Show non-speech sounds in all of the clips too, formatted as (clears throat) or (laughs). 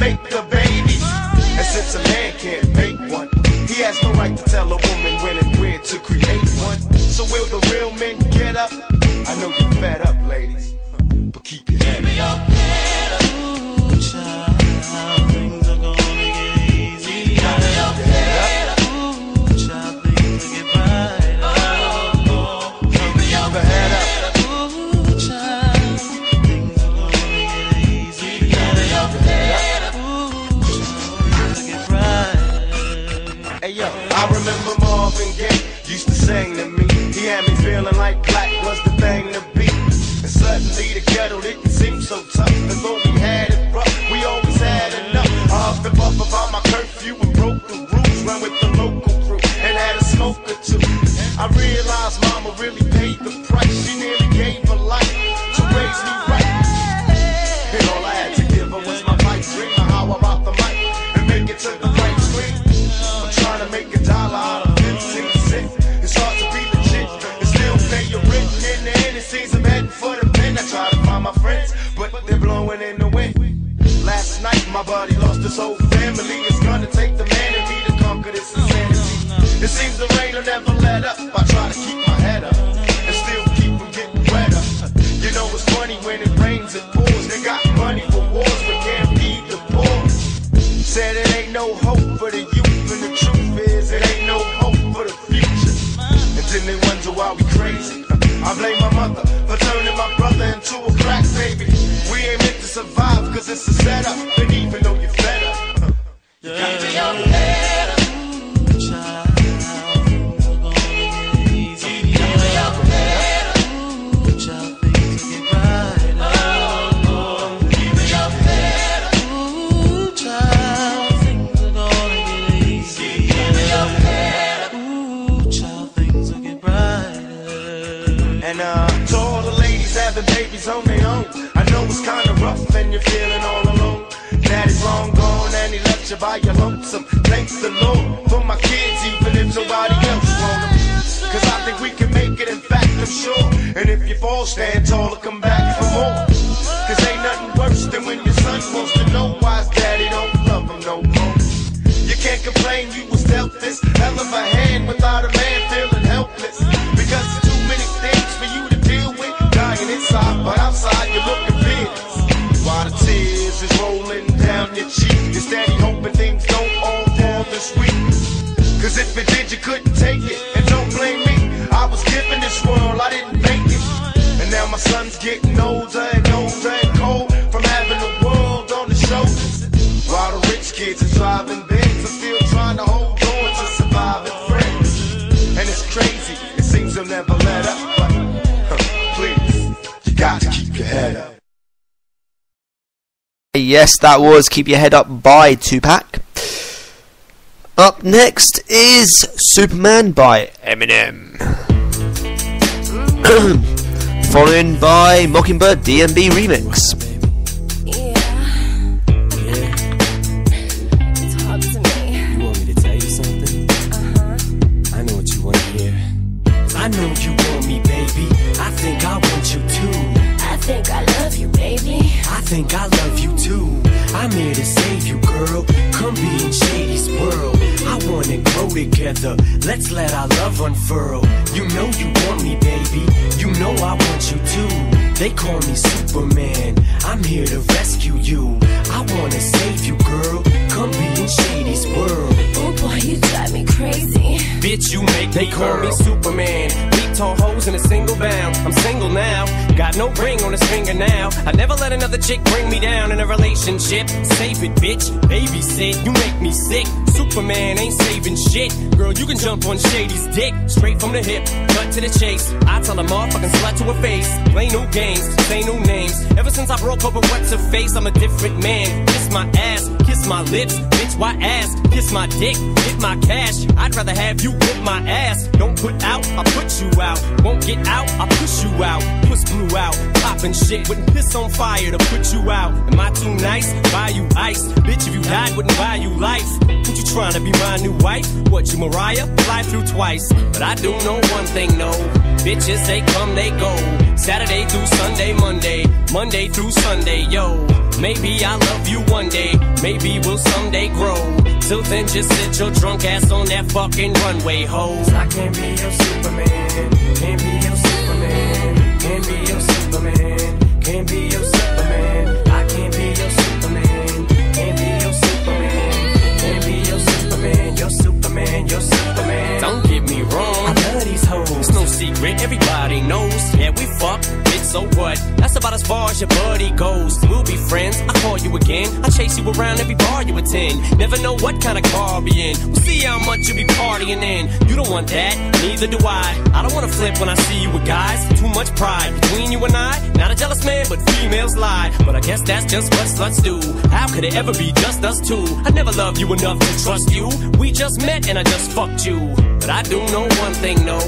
make the babies. And since a man can't make one, he has no right to tell a woman when and where to create one. So will the real men get up? I know you're fed up, ladies, but keep your head up. I remember Marvin Gaye used to sing to me. He had me feeling like black I'm sure. And if you fall, stand tall and come back for more. Cause ain't nothing worse than when your son wants to know why his daddy don't love him no more. You can't complain, you was dealt this hell of a hand without a man feeling helpless. Because it's too many things for you to deal with. Dying inside, but outside you're looking fearless. While the tears is rolling down your cheek, you're steady hoping things don't all fall this week. Cause if it did, you couldn't take it. Yes, that was Keep Your Head Up by Tupac. Up next is Superman by Eminem. (clears throat) Followed by Mockingbird DnB remix. Here to save you, girl. Come be in Shady's world. I wanna grow together. Let's let our love unfurl. You know you want me, baby. You know I want you too. They call me Superman. I'm here to rescue you. I wanna save you, girl. Come be in Shady's world. Oh boy, you drive me crazy. Bitch, you make They call me Superman. Tall hoes in a single bound. I'm single now. Got no ring on his finger now. I never let another chick bring me down in a relationship. Save it, bitch. Babysit. You make me sick. Superman ain't saving shit. Girl, you can jump on Shady's dick. Straight from the hip. Cut to the chase. I tell a motherfucking slut to her face. Play new games. Say new names. Ever since I broke up with what's her face, I'm a different man. Kiss my ass. Kiss my lips. Bitch, why ass? Kiss my dick. Get my cash. I'd rather have you whip my ass. Don't put out, I put you out. Won't get out, I push you out. Push blew out. Popping shit. Wouldn't piss on fire to put you out. Am I too nice? Buy you ice. Bitch, if you died, wouldn't buy you life. What you trying to be my new wife? What you Mariah? Fly through twice. But I do know one thing, no. Bitches, they come, they go. Saturday through Sunday, Monday. Monday through Sunday, yo. Maybe I'll love you one day, maybe we'll someday grow. Till then, just sit your drunk ass on that fucking runway, ho. I can't be your Superman. Can't be your Never know what kind of car I'll be in. We'll see how much you be partying in. You don't want that, neither do I. I don't wanna flip when I see you with guys. Too much pride between you and I. Not a jealous man, but females lie. But I guess that's just what sluts do. How could it ever be just us two? I never loved you enough to trust you. We just met and I just fucked you. But I do know one thing, no.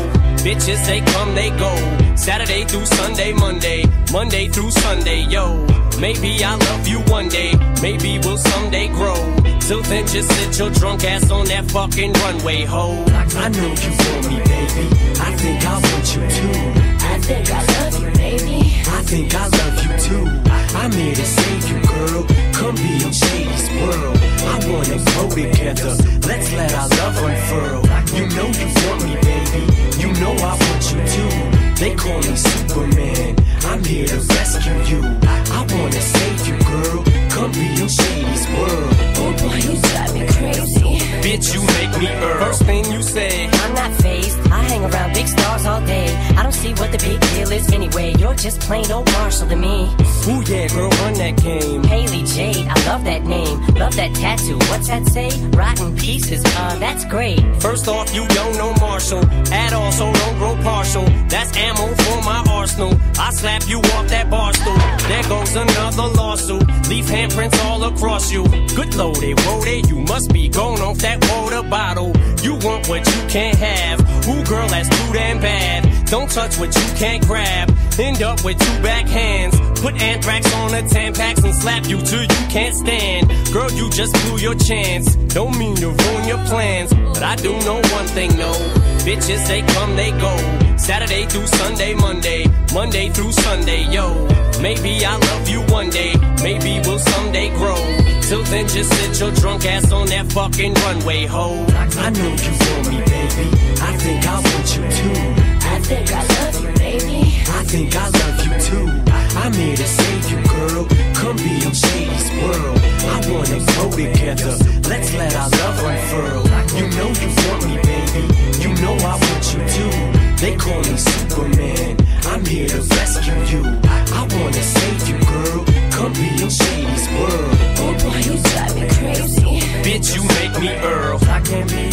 Bitches, they come, they go. Saturday through Sunday, Monday, Monday through Sunday, yo. Maybe I'll love you one day. Maybe we'll someday grow. Till then, just sit your drunk ass on that fucking runway, ho. I know you want me, baby. I think I want you too. I think I love you, baby. I think I love you too. I'm here to save you, girl. Come be in Shady's world. I wanna grow together. Let's let our love unfurl. You know you want me, baby. You know I want you too. They call me Superman. I'm here to rescue you. Wanna save you, girl. Come be in Shady's world. Oh boy, you drive me crazy. Bitch, you make me earl. First thing you say, I'm not phased. I hang around big stars all day. I don't see what the big deal is anyway. You're just plain old Marshall to me. ooh yeah, girl, run that game. Hailie Jade, I love that name. Love that tattoo. What's that say? Rotten pieces. Uh, that's great. First off, you don't know Marshall at all, so don't grow partial. That's ammo for my arsenal. I slap you off that bar stool. There goes another lawsuit. Leave handprints all across you. Good loaded, loaded. You must be going off that water bottle. What you can't have. Ooh, girl, that's too damn bad. Don't touch what you can't grab. End up with two back hands. Put anthrax on the Tampax and slap you till you can't stand. Girl, you just blew your chance. Don't mean to ruin your plans, but I do know one thing, no. Bitches, they come, they go. Saturday through Sunday, Monday, Monday through Sunday, yo. Maybe I'll love you one day, maybe we'll someday grow. Till then, just sit your drunk ass on that fucking runway, ho. I know you want me, baby. I think I want you too. I think I love you, baby. I think I love you too. I'm here to save you, girl. Come be in Shady's world. I wanna grow together. Let's let our love unfurl. You know you want me, baby. You know I want you too. They call me Superman. I'm here to rescue you. I wanna save you, girl. Come be in Shady's Earl. I can't be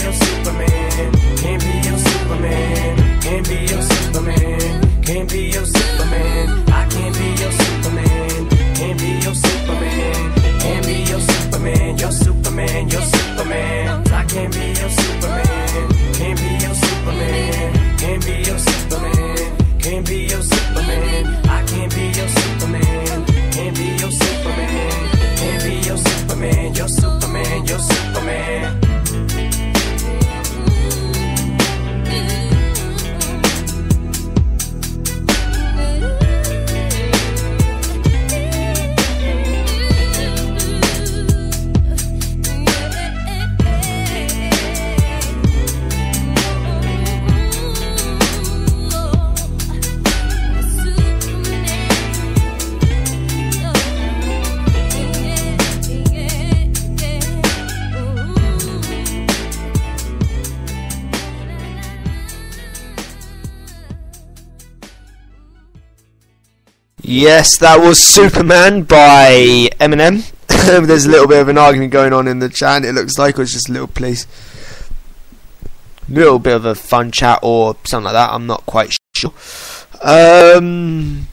Yes, that was Superman by Eminem. (laughs) There's a little bit of an argument going on in the chat. It looks like it was just a little place, little bit of a fun chat or something like that. I'm not quite sure. Um,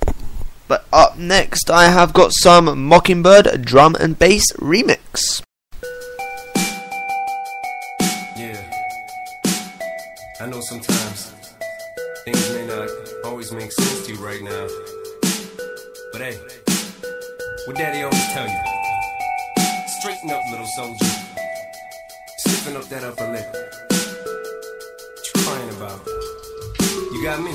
but up next, I have got some Mockingbird drum and bass remix. Yeah. I know sometimes things may not always make sense to you right now. But hey, what daddy always tell you? Straighten up, little soldier. Stiffen up that upper lip. What you crying about? You got me.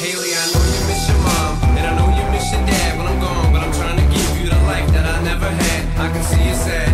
Hailie, I know you miss your mom, and I know you miss your dad when I'm gone, but I'm trying to give you you the life that I never had. I can see you sad,